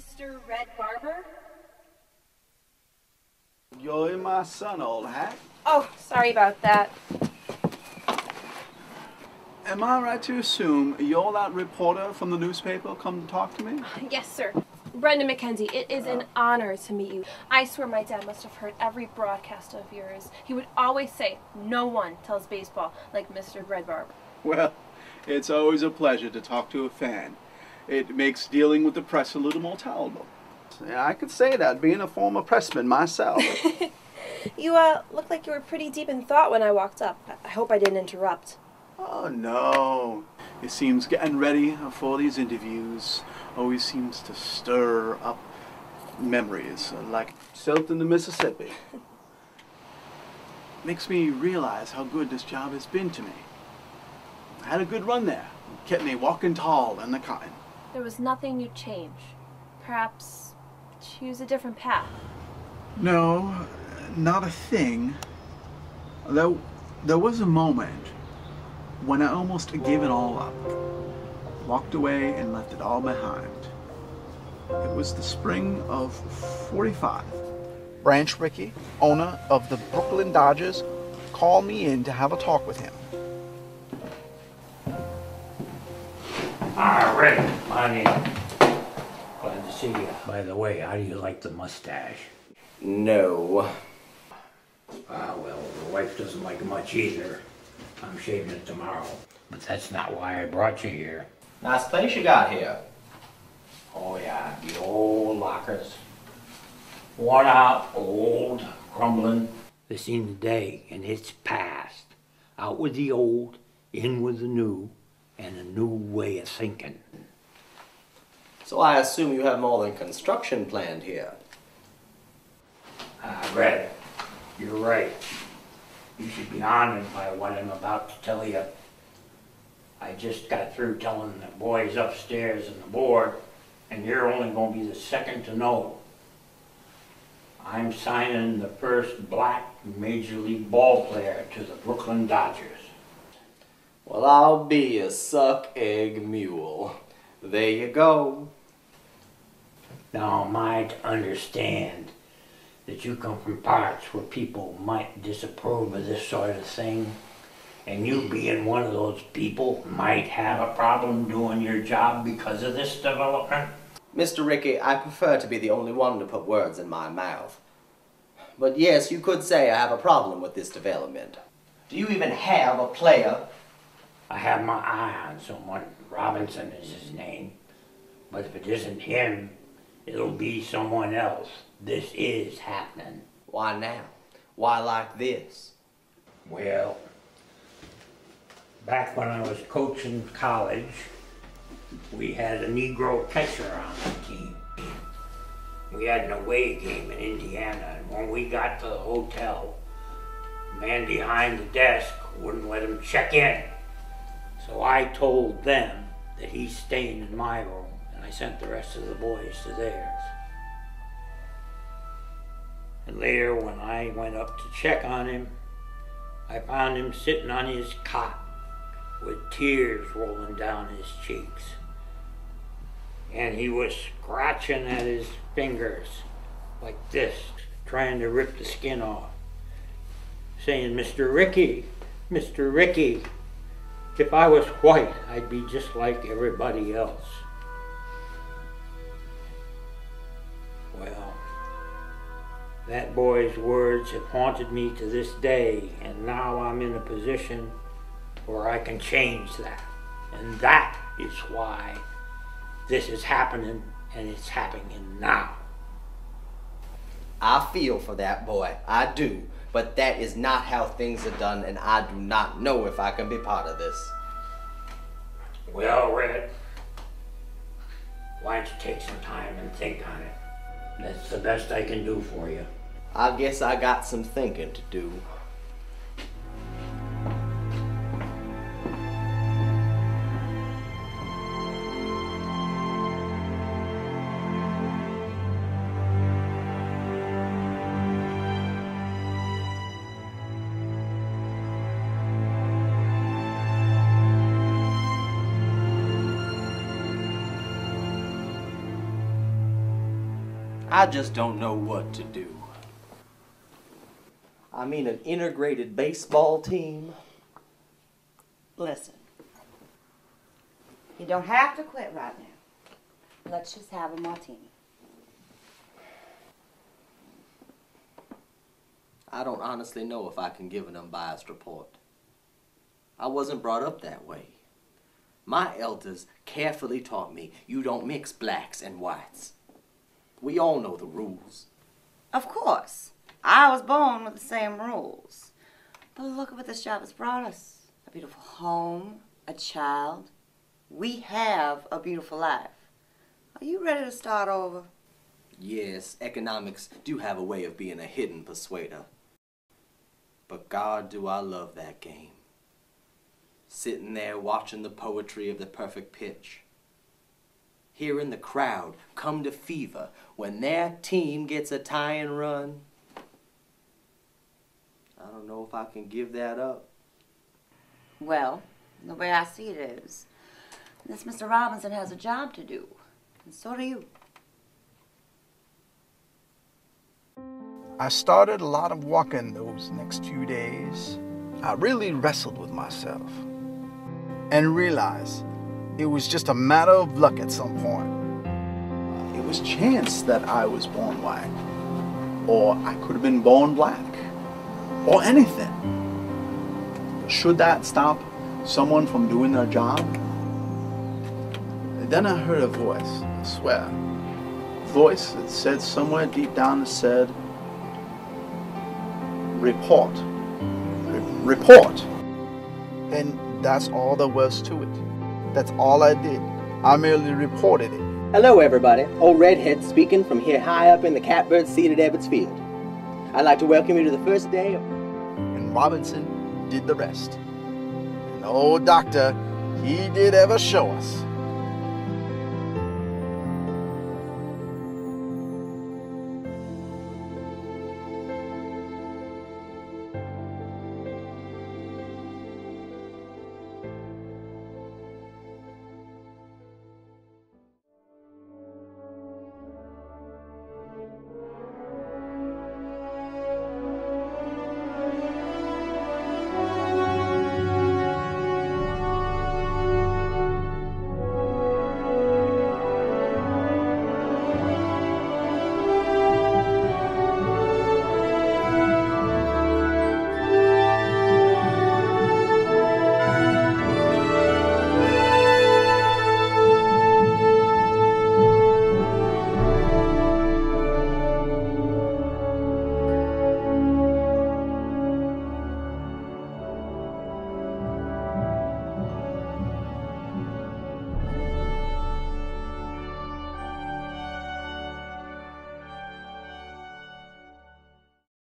Mr. Red Barber? You're my son, old hat. Oh, sorry about that. Am I right to assume you're that reporter from the newspaper come to talk to me? Yes, sir. Brendan McKenzie, it is an honor to meet you. I swear my dad must have heard every broadcast of yours. He would always say, no one tells baseball like Mr. Red Barber. Well, it's always a pleasure to talk to a fan. It makes dealing with the press a little more tolerable. Yeah, I could say that, being a former pressman myself. You, uh, looked like you were pretty deep in thought when I walked up. I- I hope I didn't interrupt. oh, no. It seems getting ready for these interviews always seems to stir up memories, uh, like silt in the Mississippi. Makes me realize how good this job has been to me. I had a good run there. Kept me walking tall in the cotton. There was nothing you'd change. Perhaps choose a different path. No, not a thing. Though there was a moment when I almost gave it all up, walked away and left it all behind. It was the spring of 45. Branch Rickey, owner of the Brooklyn Dodgers, called me in to have a talk with him. Rick, my name. Glad to see you. By the way, how do you like the mustache? No. Ah, well, the wife doesn't like it much either. I'm shaving it tomorrow. But that's not why I brought you here. Nice place you got here. Oh yeah, the old lockers. Worn out, old, crumbling. This seen the day, and it's past. Out with the old, in with the new, and a new way of thinking. So I assume you have more than construction planned here. Ah, Red, you're right. You should be honored by what I'm about to tell you. I just got through telling the boys upstairs and the board, and you're only gonna be the second to know. I'm signing the first black major league ball player to the Brooklyn Dodgers. Well, I'll be a suck egg mule. There you go. Now, am I to understand that you come from parts where people might disapprove of this sort of thing? And you being one of those people might have a problem doing your job because of this development? Mr. Rickey, I prefer to be the only one to put words in my mouth. But yes, you could say I have a problem with this development. Do you even have a player? I have my eye on someone. Robinson is his name. But if it isn't him, it'll be someone else. This is happening. Why now? Why like this? Well, back when I was coaching college, we had a Negro catcher on the team. We had an away game in Indiana, and when we got to the hotel, the man behind the desk wouldn't let him check in. So I told them that he's staying in my room, and I sent the rest of the boys to theirs. And later, when I went up to check on him, I found him sitting on his cot with tears rolling down his cheeks. And he was scratching at his fingers like this, trying to rip the skin off, saying, Mr. Rickey, Mr. Rickey, if I was white, I'd be just like everybody else. Well, that boy's words have haunted me to this day, and now I'm in a position where I can change that. And that is why this is happening, and it's happening now. I feel for that boy. I do. But that is not how things are done, and I do not know if I can be part of this. Well, Red, why don't you take some time and think on it? That's the best I can do for you. I guess I got some thinking to do. I just don't know what to do. I mean, an integrated baseball team. Listen, you don't have to quit right now. Let's just have a martini. I don't honestly know if I can give an unbiased report. I wasn't brought up that way. My elders carefully taught me you don't mix blacks and whites. We all know the rules. Of course, I was born with the same rules. But look at what this job has brought us a beautiful home, a child. We have a beautiful life. Are you ready to start over? Yes, economics do have a way of being a hidden persuader. But God, do I love that game. Sitting there watching the poetry of the perfect pitch. Hearing the crowd come to fever when their team gets a tying run. I don't know if I can give that up. Well, the way I see it is, this Mr. Robinson has a job to do, and so do you. I started a lot of walking those next few days. I really wrestled with myself and realized it was just a matter of luck at some point. It was chance that I was born white, or I could have been born black, or anything. Should that stop someone from doing their job? Then I heard a voice, I swear. A voice that said somewhere deep down, it said, report. Re- report. And that's all there was to it. That's all I did. I merely reported it. Hello, everybody. Old Redhead speaking from here high up in the catbird seat at Ebbets Field. I'd like to welcome you to the first day of. And Robinson did the rest. And old doctor, he did ever show us.